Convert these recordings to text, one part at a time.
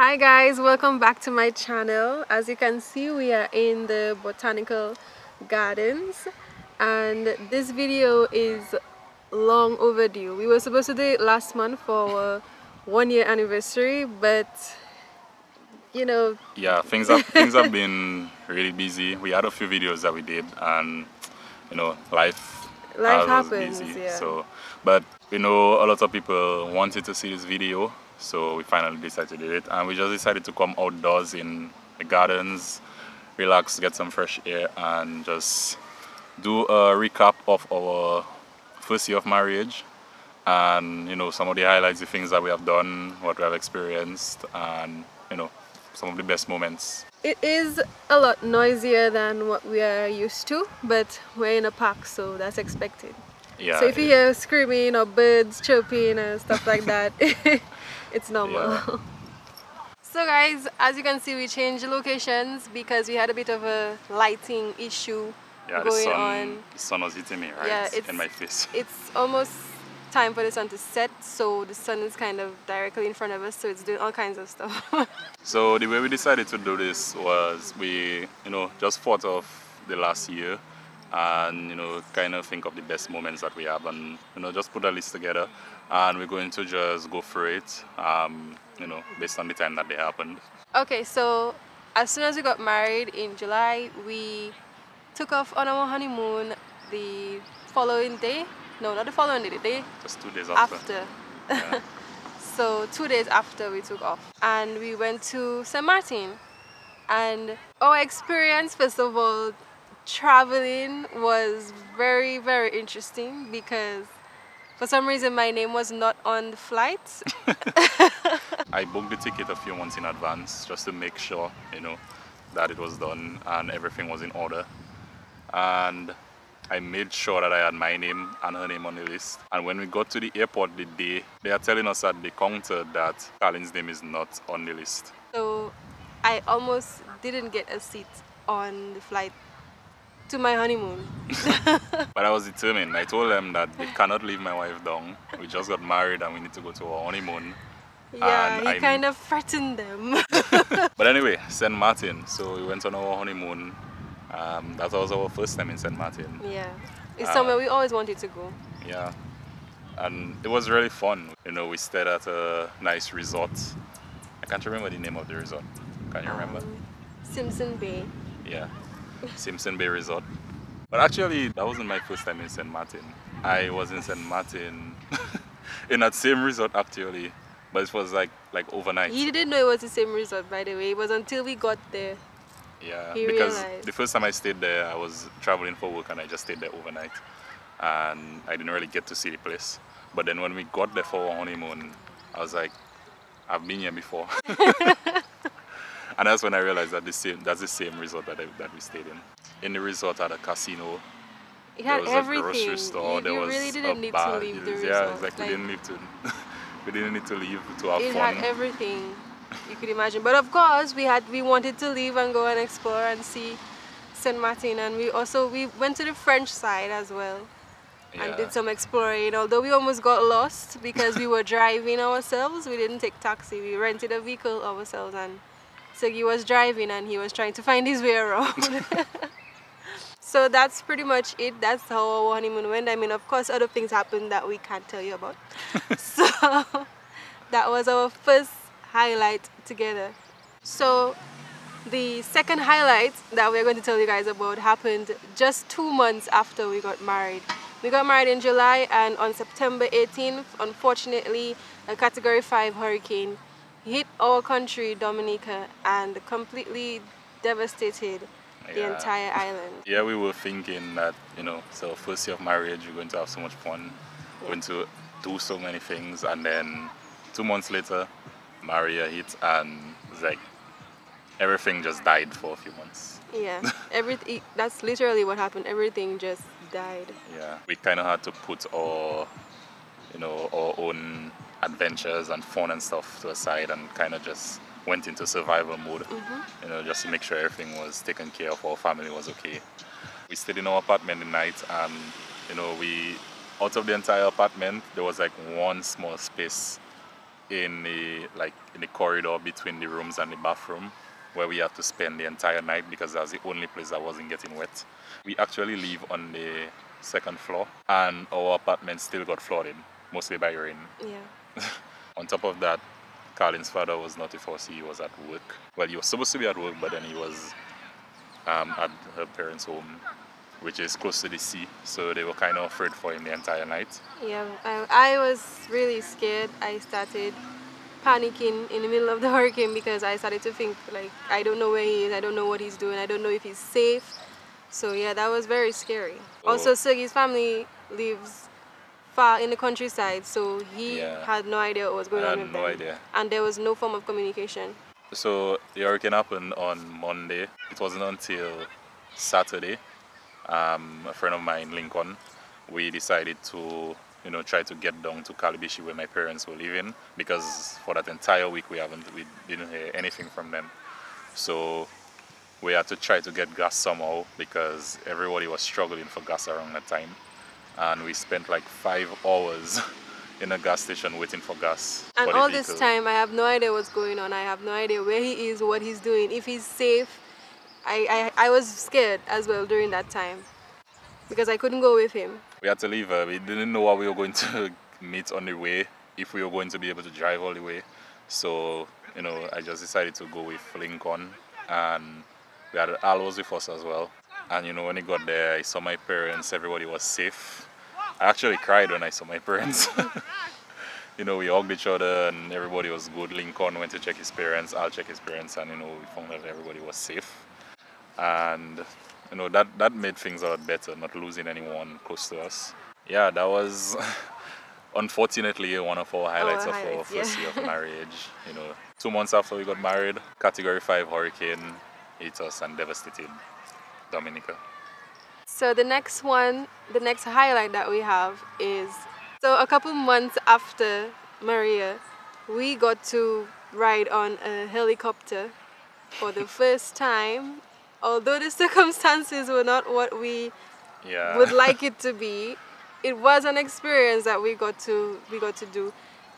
Hi guys, welcome back to my channel. As you can see, we are in the botanical gardens and this video is long overdue. We were supposed to do it last month for our one year anniversary, but you know. Yeah, things have things have been really busy. We had a few videos that we did, and you know, life life happens. Busy, yeah. So, but you know, a lot of people wanted to see this video, so we finally decided to do it, and we just decided to come outdoors in the gardens, relax, get some fresh air, and just do a recap of our first year of marriage. And you know some of the highlights the things that we have done what we have experienced and you know some of the best moments. It is a lot noisier than what we are used to but we're in a park so that's expected. Yeah so if you hear screaming or birds chirping and stuff like that it's normal yeah. So guys, as you can see we changed locations because we had a bit of a lighting issue yeah, going the sun, on. The sun was hitting me right yeah, it's, in my face. It's almost time for the sun to set, so the sun is kind of directly in front of us, so it's doing all kinds of stuff. so the way we decided to do this was we, you know, just thought of the last year and you know kind of think of the best moments that we have and you know just put a list together and we're going to just go through it um, you know based on the time that they happened okay so as soon as we got married in july we took off on our honeymoon the following day. No, not the following day, the day just two days after. after. Yeah. so two days after we took off, and we went to St. Martin. And our experience, first of all, traveling was very, very interesting because for some reason my name was not on the flight. I booked the ticket a few months in advance just to make sure, you know, that it was done and everything was in order and I made sure that I had my name and her name on the list. And when we got to the airport the day, they are telling us at the counter that Carlin's name is not on the list. So I almost didn't get a seat on the flight to my honeymoon. but I was determined. I told them that they cannot leave my wife down. We just got married and we need to go to our honeymoon. Yeah, and he I'm... kind of threatened them. but anyway, St. Martin. So we went on our honeymoon um, that was our first time in St. Martin. Yeah, it's uh, somewhere we always wanted to go. Yeah, and it was really fun. You know, we stayed at a nice resort. I can't remember the name of the resort. Can you remember? Um, Simpson Bay. Yeah, Simpson Bay Resort. But actually, that wasn't my first time in St. Martin. I was in St. Martin in that same resort actually, but it was like like overnight. He didn't know it was the same resort, by the way. It was until we got there yeah, he because realized. the first time I stayed there, I was traveling for work and I just stayed there overnight. And I didn't really get to see the place. But then when we got there for our honeymoon, I was like, I've been here before. and that's when I realized that the same, that's the same resort that, I, that we stayed in. In the resort at a casino, it had there was everything. a grocery store, you, there you was really didn't a need bar. to leave the resort. Yeah, exactly. Like, we didn't need to. we didn't need to leave to have it fun. It had everything you could imagine. But of course, we had we wanted to leave and go and explore and see Saint Martin, and we also we went to the French side as well. Yeah. And did some exploring, although we almost got lost because we were driving ourselves. We didn't take taxi. We rented a vehicle ourselves, and so he was driving and he was trying to find his way around. so that's pretty much it. That's how our honeymoon went. I mean, of course, other things happened that we can't tell you about. so that was our first highlight together. So the second highlight that we're going to tell you guys about happened just two months after we got married. We got married in July and on September 18th, unfortunately, a category 5 hurricane hit our country, Dominica, and completely devastated yeah. the entire island. Yeah, we were thinking that, you know, so first year of marriage, we're going to have so much fun, yeah. going to do so many things, and then two months later, Maria hit and it's like everything just died for a few months. Yeah, everything. that's literally what happened. Everything just died. Yeah, we kind of had to put our, you know, our own adventures and fun and stuff to a side and kind of just went into survival mode. Mm-hmm. You know, just to make sure everything was taken care of, our family was okay. We stayed in our apartment the night, and you know, we out of the entire apartment there was like one small space in the like in the corridor between the rooms and the bathroom where we had to spend the entire night because that was the only place that wasn't getting wet. We actually live on the second floor and our apartment still got flooded, mostly by rain. Yeah. on top of that, Carlin's father was not at force, he was at work. Well, he was supposed to be at work, but then he was um, at her parents' home, which is close to the sea. So they were kind of afraid for him the entire night. Yeah, I, I was really scared. I started panicking in the middle of the hurricane because I started to think like I don't know where he is, I don't know what he's doing, I don't know if he's safe. So yeah, that was very scary. Oh. Also, Sergey's family lives far in the countryside, so he yeah. had no idea what was going on with no them. idea. And there was no form of communication. So the hurricane happened on Monday. It wasn't until Saturday, um, a friend of mine, Lincoln, we decided to you know, try to get down to Calibishie where my parents were living because for that entire week we haven't, we didn't hear anything from them. So we had to try to get gas somehow because everybody was struggling for gas around that time. And we spent like five hours in a gas station waiting for gas. And for all this time I have no idea what's going on. I have no idea where he is, what he's doing, if he's safe. I, I, I was scared as well during that time because I couldn't go with him. We had to leave. her. we didn't know what we were going to meet on the way, if we were going to be able to drive all the way. So, you know, I just decided to go with Lincoln and we had Al was with us as well. And you know, when he got there, I saw my parents, everybody was safe. I actually cried when I saw my parents. you know, we hugged each other and everybody was good. Lincoln went to check his parents, I'll check his parents, and you know, we found that everybody was safe. And you know that that made things a lot better not losing anyone close to us yeah that was unfortunately one of our highlights our of highlights, our first yeah. year of marriage you know two months after we got married category 5 hurricane hit us and devastated dominica. So the next one the next highlight that we have is so a couple months after maria we got to ride on a helicopter for the first time although the circumstances were not what we yeah. would like it to be, it was an experience that we got to we got to do,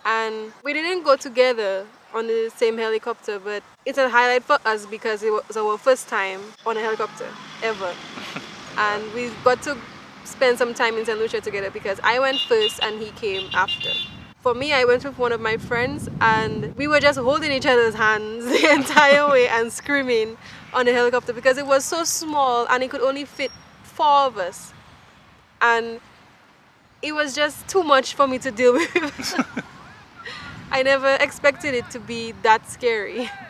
and we didn't go together on the same helicopter, but it's a highlight for us because it was our first time on a helicopter ever, and we got to spend some time in St. Lucia together because I went first and he came after. For me, I went with one of my friends and we were just holding each other's hands the entire way and screaming on the helicopter because it was so small and it could only fit four of us. And it was just too much for me to deal with. I never expected it to be that scary.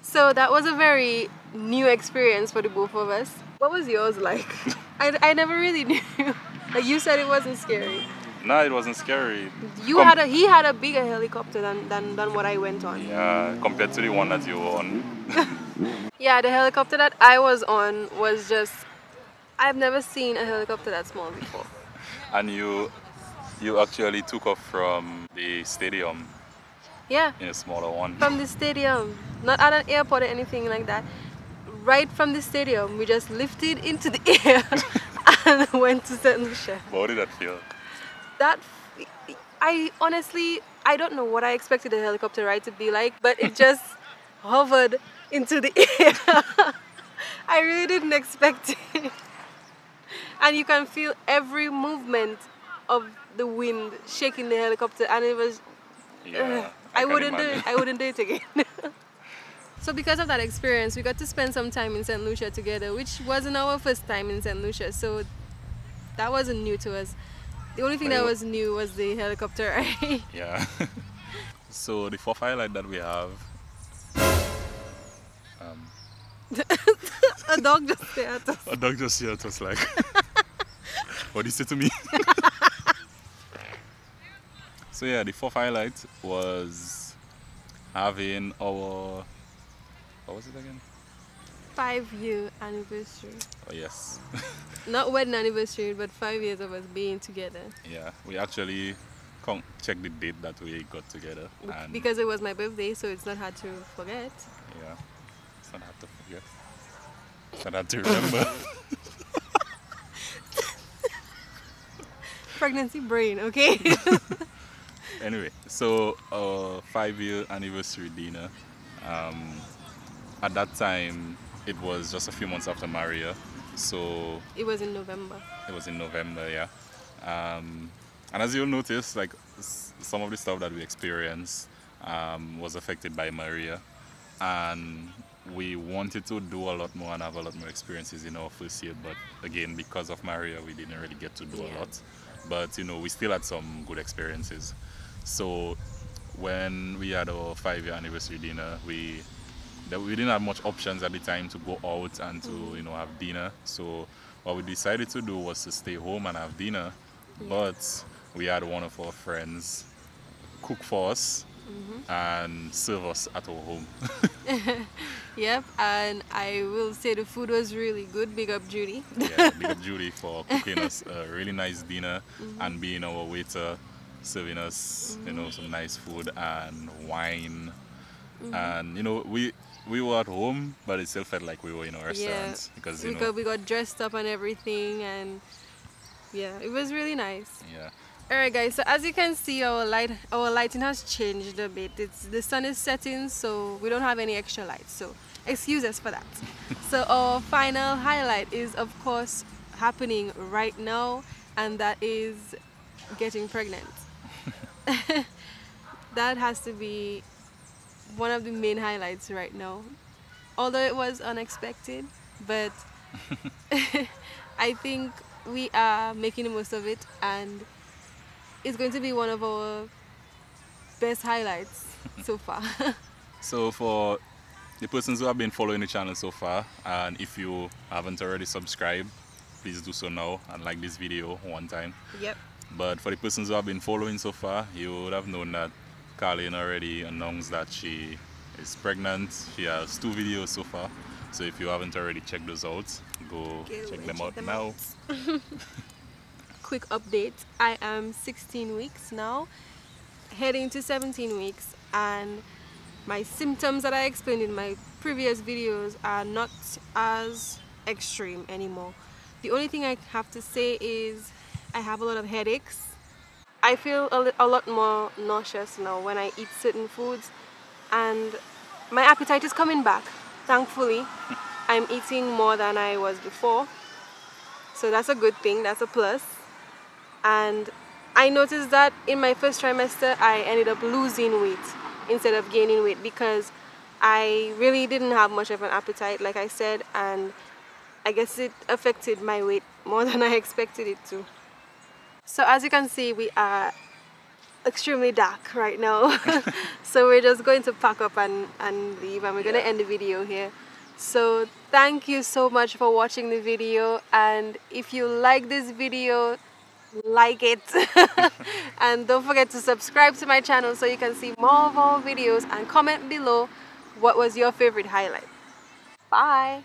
So that was a very new experience for the both of us. What was yours like? I, I never really knew. Like you said it wasn't scary. No, it wasn't scary. You Com had a he had a bigger helicopter than, than, than what I went on. Yeah, compared to the one that you were on. yeah, the helicopter that I was on was just I've never seen a helicopter that small before. and you you actually took off from the stadium. Yeah. In a smaller one. From the stadium. Not at an airport or anything like that. Right from the stadium, we just lifted into the air and went to St. Lucia. How did that feel? that I honestly I don't know what I expected a helicopter ride to be like, but it just hovered into the air. I really didn't expect it. And you can feel every movement of the wind shaking the helicopter and it was yeah, uh, I, I wouldn't imagine. do it I wouldn't do it again. So because of that experience we got to spend some time in St. Lucia together, which wasn't our first time in St. Lucia, so that wasn't new to us. The only thing that was new was the helicopter ride. yeah. so the fourth highlight that we have. Um, a dog just stared at us. A dog just stared at us like, what did you say to me? so yeah, the fourth highlight was having our, what was it again? five year anniversary. Oh, yes. Not wedding anniversary, but five years of us being together. Yeah, we actually check the date that we got together. because it was my birthday, so it's not hard to forget. Yeah, it's not hard to forget. It's not hard to remember. Pregnancy brain, okay? anyway, so our five-year anniversary dinner. Um, at that time, it was just a few months after Maria, so it was in November. It was in November, yeah. Um, and as you'll notice, like some of the stuff that we experienced um, was affected by Maria, and we wanted to do a lot more and have a lot more experiences in our first year, but again, because of Maria, we didn't really get to do yeah. a lot. But you know, we still had some good experiences. So when we had our five-year anniversary dinner, we we didn't have much options at the time to go out and to mm. you know have dinner. So what we decided to do was to stay home and have dinner. Yeah. But we had one of our friends cook for us mm-hmm. and serve us at our home. yep, and I will say the food was really good. Big up Judy. yeah, big up Judy for cooking us a really nice dinner mm-hmm. and being our waiter, serving us, mm-hmm. you know, some nice food and wine. Mm-hmm. And you know, we we were at home, but it still felt like we were in a restaurant yeah, because you we know got, we got dressed up and everything, and yeah, it was really nice. Yeah. Alright guys, so as you can see our light our lighting has changed a bit. It's the sun is setting so we don't have any extra lights. So excuse us for that. so our final highlight is of course happening right now and that is getting pregnant. that has to be one of the main highlights right now. Although it was unexpected, but I think we are making the most of it and it's going to be one of our best highlights so far. so for the persons who have been following the channel so far and if you haven't already subscribed please do so now and like this video one time yep but for the persons who have been following so far you would have known that Carlene already announced that she is pregnant. She has two videos so far. So if you haven't already checked those out go check them check out them now. out. quick update. I am 16 weeks now heading to 17 weeks and my symptoms that I explained in my previous videos are not as extreme anymore. The only thing I have to say is I have a lot of headaches I feel a, a lot more nauseous now when I eat certain foods and my appetite is coming back. Thankfully I'm eating more than I was before. So that's a good thing that's a plus. And I noticed that in my first trimester I ended up losing weight instead of gaining weight because I really didn't have much of an appetite like I said and I guess it affected my weight more than I expected it to. So as you can see we are extremely dark right now so we're just going to pack up and, and leave and we're yeah. going to end the video here. So thank you so much for watching the video and if you like this video like it and don't forget to subscribe to my channel so you can see more of our videos and comment below what was your favorite highlight bye